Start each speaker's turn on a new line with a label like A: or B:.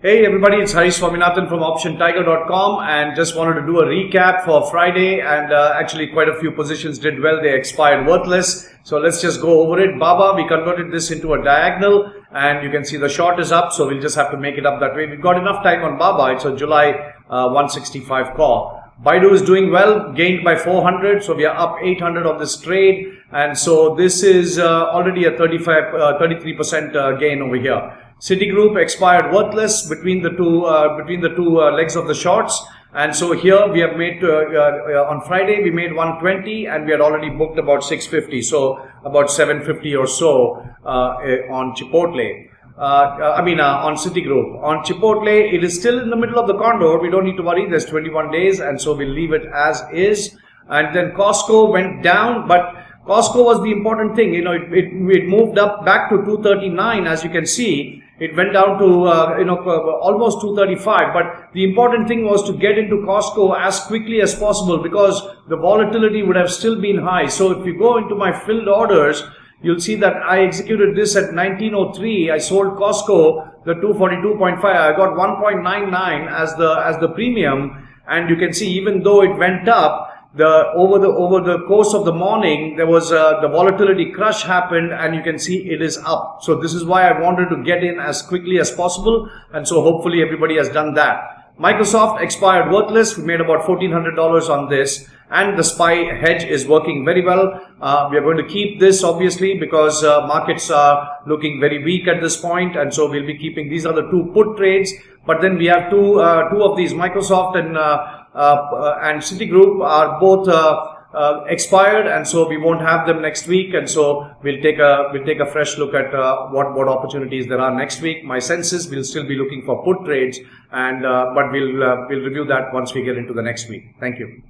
A: Hey everybody, it's Hari Swaminathan from OptionTiger.com and just wanted to do a recap for Friday and uh, actually quite a few positions did well. They expired worthless. So let's just go over it. Baba, we converted this into a diagonal and you can see the short is up. So we'll just have to make it up that way. We've got enough time on Baba. It's a July uh, 165 call. Baidu is doing well, gained by 400. So we are up 800 on this trade. And so this is uh, already a 35, 33% uh, uh, gain over here. Citigroup expired worthless between the two uh, between the two uh, legs of the shorts. And so here we have made, uh, uh, on Friday we made 120 and we had already booked about 650. So about 750 or so uh, on Chipotle. Uh, I mean, on Citigroup. On Chipotle, it is still in the middle of the condor. We don't need to worry. There's 21 days and so we'll leave it as is. And then Costco went down, but Costco was the important thing. You know, it, it, it moved up back to 239 as you can see it went down to, uh, you know, almost 235. But the important thing was to get into Costco as quickly as possible because the volatility would have still been high. So if you go into my filled orders, you'll see that I executed this at 1903. I sold Costco the 242.5. I got 1.99 as the, as the premium. And you can see even though it went up, the over the over the course of the morning there was uh, the volatility crush happened and you can see it is up. So this is why i wanted to get in as quickly as possible. And so hopefully everybody has done that. Microsoft expired worthless. We made about $1400 on this. And the spy hedge is working very well. Uh, we are going to keep this obviously because uh, markets are looking very weak at this point. And so we'll be keeping these are the two put trades. But then we have two uh, two of these microsoft and uh, and Citigroup are both uh, uh, expired and so we won't have them next week and so we'll take a we'll take a fresh look at uh, what what opportunities there are next week. My sense is we'll still be looking for put trades and uh, but we'll uh, we'll review that once we get into the next week. Thank you